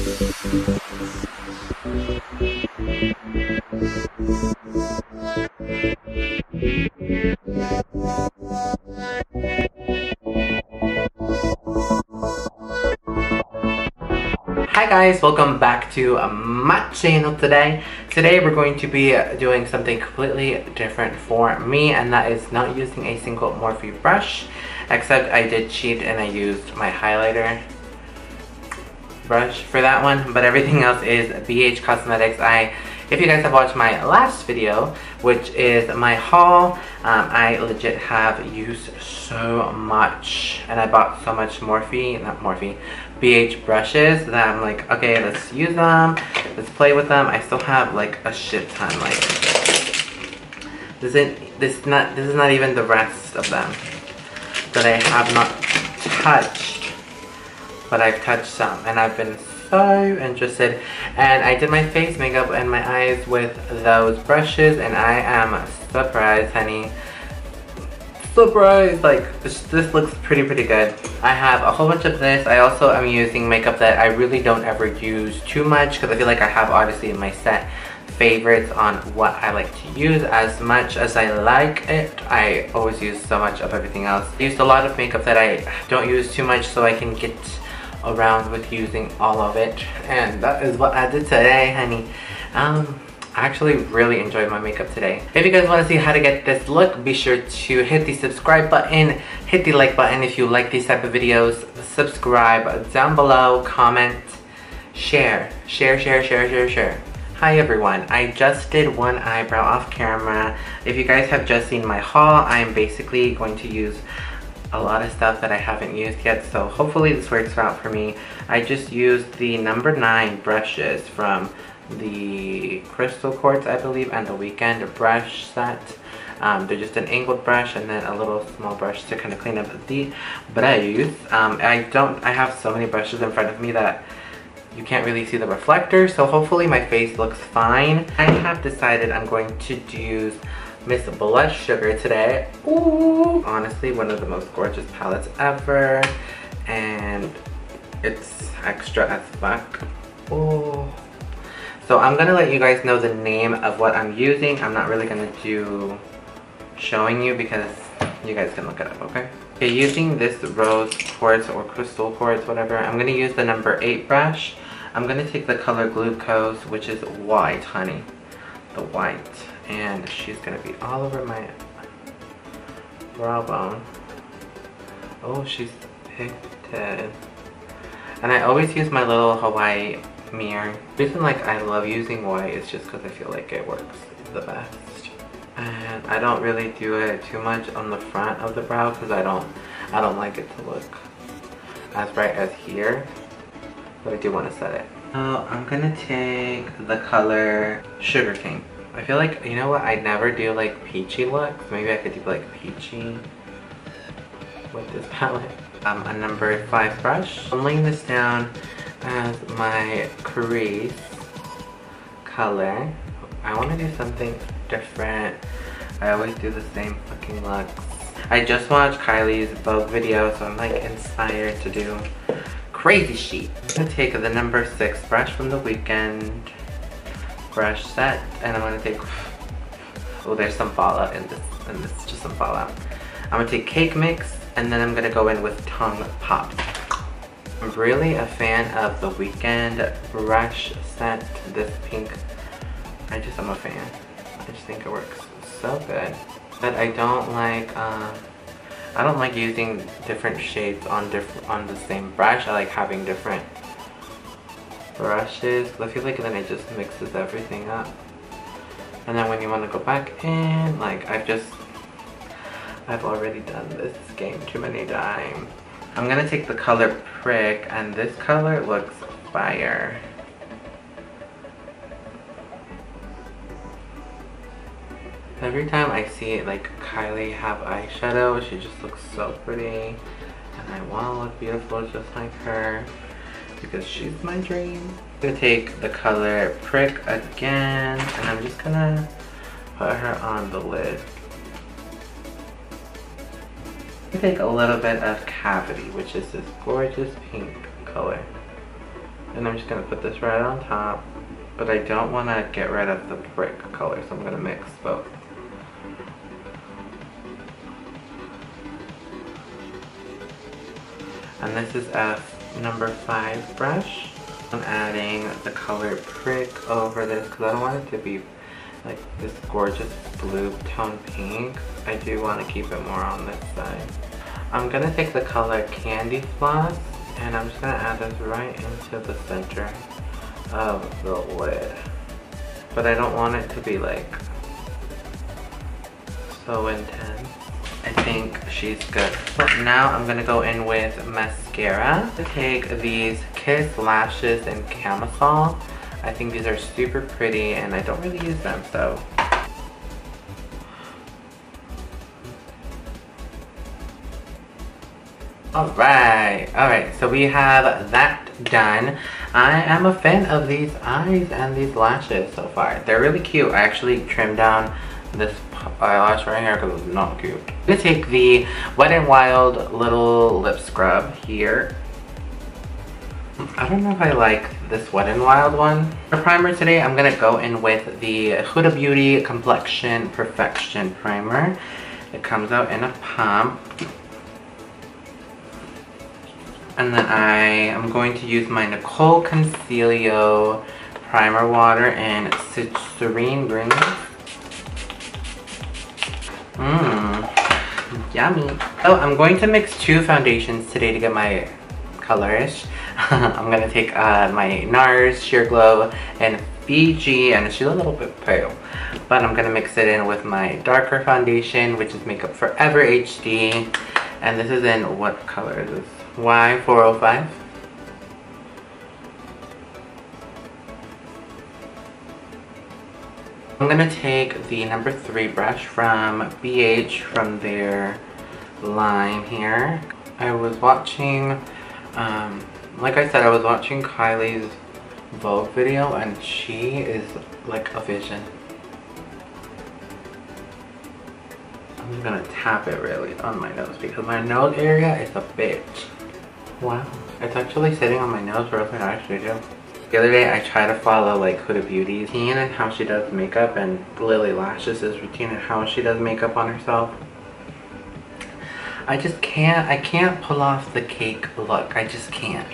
Hi guys, welcome back to my channel today. Today we're going to be doing something completely different for me and that is not using a single Morphe brush except I did cheat and I used my highlighter brush for that one but everything else is BH Cosmetics. I if you guys have watched my last video, which is my haul, um, I legit have used so much. And I bought so much Morphe, not Morphe, BH brushes that I'm like, okay, let's use them. Let's play with them. I still have like a shit ton. Like, this isn't, this not, this is not even the rest of them that I have not touched. But I've touched some and I've been so interested. And I did my face makeup and my eyes with those brushes and I am surprised, honey. Surprised! Like, this, this looks pretty, pretty good. I have a whole bunch of this. I also am using makeup that I really don't ever use too much because I feel like I have obviously in my set favorites on what I like to use as much as I like it I always use so much of everything else I used a lot of makeup that I don't use too much so I can get around with using all of it and that is what I did today honey um I actually really enjoyed my makeup today. If you guys want to see how to get this look, be sure to hit the subscribe button, hit the like button if you like these type of videos, subscribe down below, comment, share, share, share, share, share, share. Hi everyone, I just did one eyebrow off camera. If you guys have just seen my haul, I'm basically going to use a lot of stuff that I haven't used yet, so hopefully this works out for me. I just used the number 9 brushes from the Crystal Quartz, I believe, and the Weekend brush set. Um, they're just an angled brush and then a little small brush to kind of clean up the braids. Um, I don't, I have so many brushes in front of me that you can't really see the reflector, so hopefully my face looks fine. I have decided I'm going to use Miss Blood Sugar today. Ooh! Honestly, one of the most gorgeous palettes ever. And it's extra as fuck. Ooh. So I'm gonna let you guys know the name of what I'm using. I'm not really gonna do showing you because you guys can look it up, okay? Okay, using this rose quartz or crystal quartz, whatever, I'm gonna use the number eight brush. I'm gonna take the color glucose, which is white, honey. The white and she's gonna be all over my brow bone. Oh, she's picked it. And I always use my little Hawaii mirror. The reason like I love using white is just because I feel like it works the best. And I don't really do it too much on the front of the brow because I don't I don't like it to look as bright as here. But I do want to set it. So I'm gonna take the color Sugar Cane. I feel like, you know what, I never do like peachy looks. Maybe I could do like peachy with this palette. Um, a number 5 brush. I'm laying this down as my crease color. I want to do something different. I always do the same fucking looks. I just watched Kylie's Vogue video, so I'm like inspired to do crazy shit. I'm gonna take the number 6 brush from the weekend brush set and I'm gonna take oh there's some fallout in this and this is just some fallout I'm gonna take cake mix and then I'm gonna go in with tongue pops I'm really a fan of the weekend brush set this pink. I just am a fan. I just think it works so good. But I don't like uh, I don't like using different shades on different on the same brush. I like having different brushes I feel like then it just mixes everything up. And then when you want to go back in like I've just I've already done this game too many times. I'm gonna take the color prick and this color looks fire. Every time I see like Kylie have eyeshadow she just looks so pretty. And I want to look beautiful just like her because she's my dream. I'm gonna take the color Prick again and I'm just gonna put her on the lid. I take a little bit of Cavity, which is this gorgeous pink color. And I'm just gonna put this right on top. But I don't wanna get rid of the brick color, so I'm gonna mix both. And this is a number five brush. I'm adding the color Prick over this because I don't want it to be like this gorgeous blue tone pink. I do want to keep it more on this side. I'm going to take the color Candy Floss and I'm just going to add this right into the center of the lid. But I don't want it to be like so intense. Think she's good. So now I'm gonna go in with mascara. To take these Kiss Lashes in Camisole. I think these are super pretty and I don't really use them, so. Alright, alright, so we have that done. I am a fan of these eyes and these lashes so far. They're really cute. I actually trimmed down this eyelash right here because it's not cute. I'm gonna take the Wet n Wild little lip scrub here. I don't know if I like this Wet n Wild one. For primer today, I'm gonna go in with the Huda Beauty Complexion Perfection Primer. It comes out in a pump. And then I am going to use my Nicole Concealio Primer Water in Serene Green. Mmm, yummy. Oh, I'm going to mix two foundations today to get my colorish. I'm gonna take uh, my NARS Sheer Glow and Fiji, and she's a little bit pale. But I'm gonna mix it in with my darker foundation, which is Makeup Forever HD. And this is in, what color is this? Y405. I'm gonna take the number three brush from BH from their line here. I was watching, um, like I said, I was watching Kylie's Vogue video and she is like a vision. I'm just gonna tap it really on my nose because my nose area is a bitch. Wow, it's actually sitting on my nose really nice, actually do. The other day I tried to follow like Huda Beauty's routine and how she does makeup and Lily Lashes' routine and how she does makeup on herself. I just can't, I can't pull off the cake look. I just can't.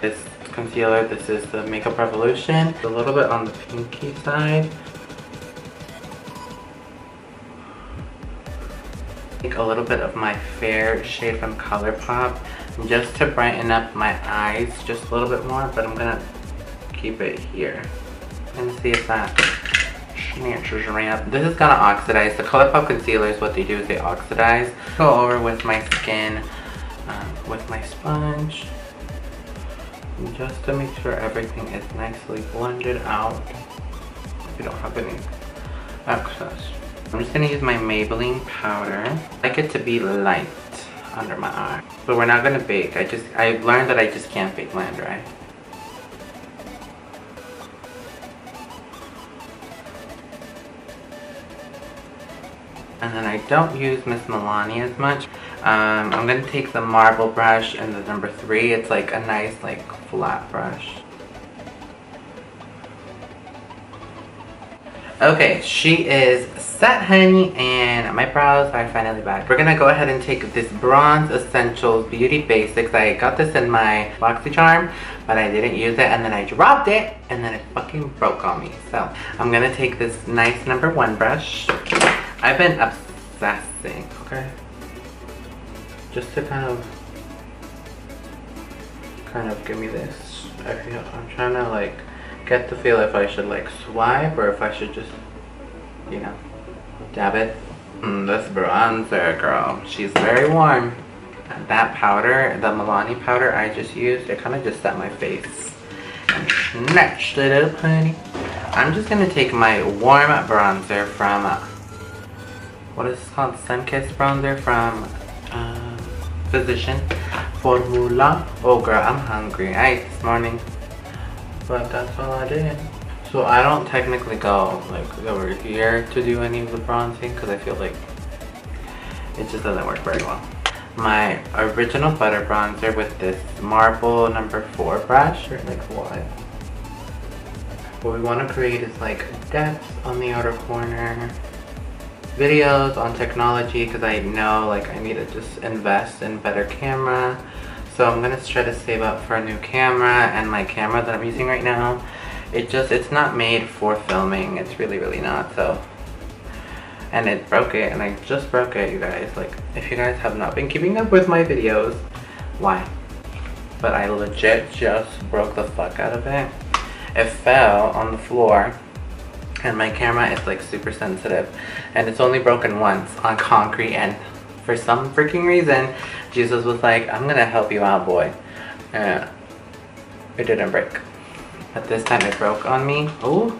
This concealer, this is the Makeup Revolution. A little bit on the pinky side. Take a little bit of my fair shade from ColourPop just to brighten up my eyes just a little bit more, but I'm gonna keep it here and see if that snatches around. This is gonna oxidize. The ColourPop concealer is what they do is they oxidize. Go over with my skin um, with my sponge just to make sure everything is nicely blended out. You don't have any excess. I'm just gonna use my Maybelline powder. I like it to be light under my eye. But we're not gonna bake. I just, I've learned that I just can't bake my under. And then I don't use Miss Milani as much. Um, I'm gonna take the marble brush and the number three. It's like a nice like flat brush. Okay, she is set, honey, and my brows are finally back. We're gonna go ahead and take this Bronze Essentials Beauty Basics. I got this in my BoxyCharm, but I didn't use it, and then I dropped it, and then it fucking broke on me. So, I'm gonna take this nice number one brush. I've been obsessing, okay? Just to kind of, kind of give me this. I feel, I'm trying to like, get the feel if I should like swipe or if I should just, you know, dab it. Mm, this bronzer, girl, she's very warm. That powder, the Milani powder I just used, it kind of just set my face and snatched it up, honey. I'm just gonna take my warm bronzer from, uh, what is called? Sunkissed bronzer from uh, Physician Formula. Oh girl, I'm hungry. I ate this morning but that's all I did. So I don't technically go like over here to do any of the bronzing because I feel like it just doesn't work very well. my original butter bronzer with this marble number four brush or like what? What we want to create is like depth on the outer corner, videos on technology because I know like I need to just invest in better camera. So I'm gonna try to save up for a new camera and my camera that I'm using right now. It just, it's not made for filming. It's really, really not. So and it broke it and I just broke it you guys like if you guys have not been keeping up with my videos why but I legit just broke the fuck out of it it fell on the floor and my camera is like super sensitive and it's only broken once on concrete and for some freaking reason Jesus was like I'm gonna help you out boy and it didn't break but this time it broke on me oh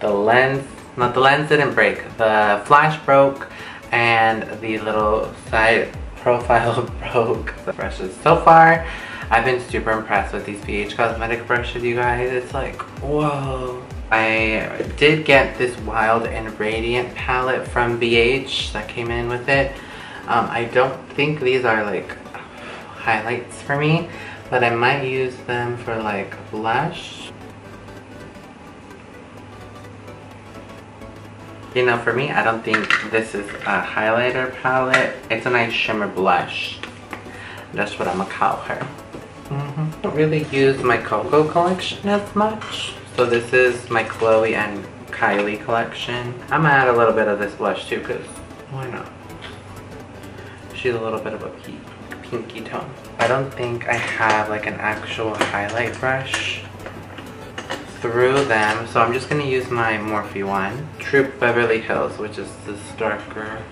the lens no, the lens didn't break. The flash broke and the little side profile broke. The brushes. So far, I've been super impressed with these BH Cosmetic brushes, you guys. It's like, whoa. I did get this Wild and Radiant palette from BH that came in with it. Um, I don't think these are like highlights for me, but I might use them for like blush You know, for me, I don't think this is a highlighter palette. It's a nice shimmer blush. That's what I'm gonna call her. Mm -hmm. I don't really use my Koko collection as much. So this is my Khloé and Kylie collection. I'm gonna add a little bit of this blush too, because why not? She's a little bit of a pinky tone. I don't think I have like an actual highlight brush through them. So I'm just to use my Morphe one. True Beverly Hills, which is this darker,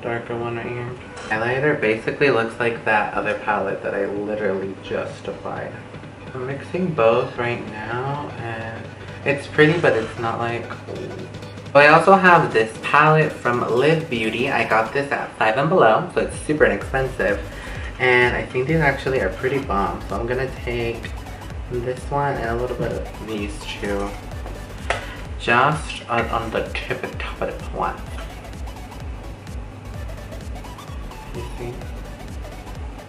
darker one right here. Highlighter basically looks like that other palette that I literally just applied. I'm mixing both right now and it's pretty but it's not like I also have this palette from Live Beauty. I got this at 5 and below, so it's super inexpensive. And I think these actually are pretty bomb. So I'm gonna take this one and a little bit of these two just on, the tip and top of the one. You see?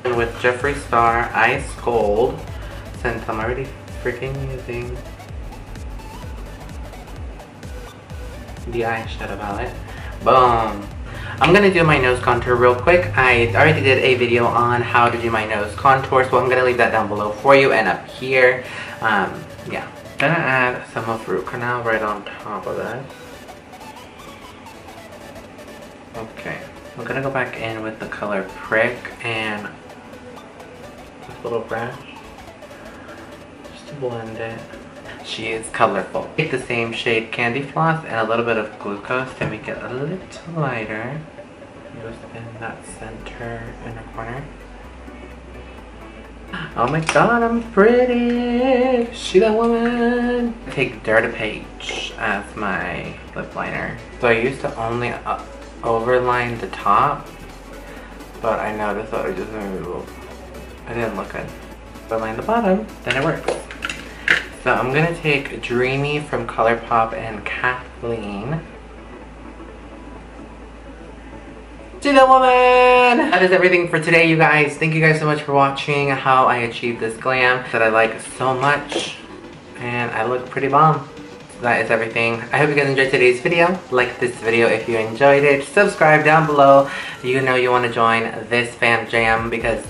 And with Jeffree Star Ice Gold, since I'm already freaking using the eyeshadow palette, boom! I'm gonna do my nose contour real quick. I already did a video on how to do my nose contour, so I'm gonna leave that down below for you and up here. Um, yeah. Gonna add some of root canal right on top of that. Okay. I'm gonna go back in with the color Prick and this little brush. Blend it. She is colorful. Take the same shade Candy Floss and a little bit of glucose to make it a little lighter. Just in that center inner corner. Oh my god, I'm pretty! She that woman! Take Dirty Page as my lip liner. So I used to only uh, overline the top, but I noticed that I just didn't, I didn't look good. Overline the bottom, then it works. So I'm gonna take Dreamy from ColourPop and Kathleen. See the woman! That is everything for today, you guys. Thank you guys so much for watching how I achieved this glam that I like so much. And I look pretty bomb. That is everything. I hope you guys enjoyed today's video. Like this video if you enjoyed it. Subscribe down below. You know you want to join this fan jam because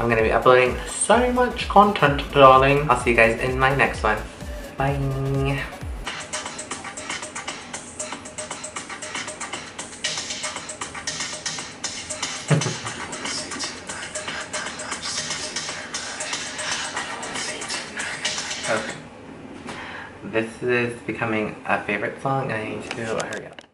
I'm gonna be uploading so much content, darling. I'll see you guys in my next one. Bye. okay. This is becoming a favorite song and I need to hurry up.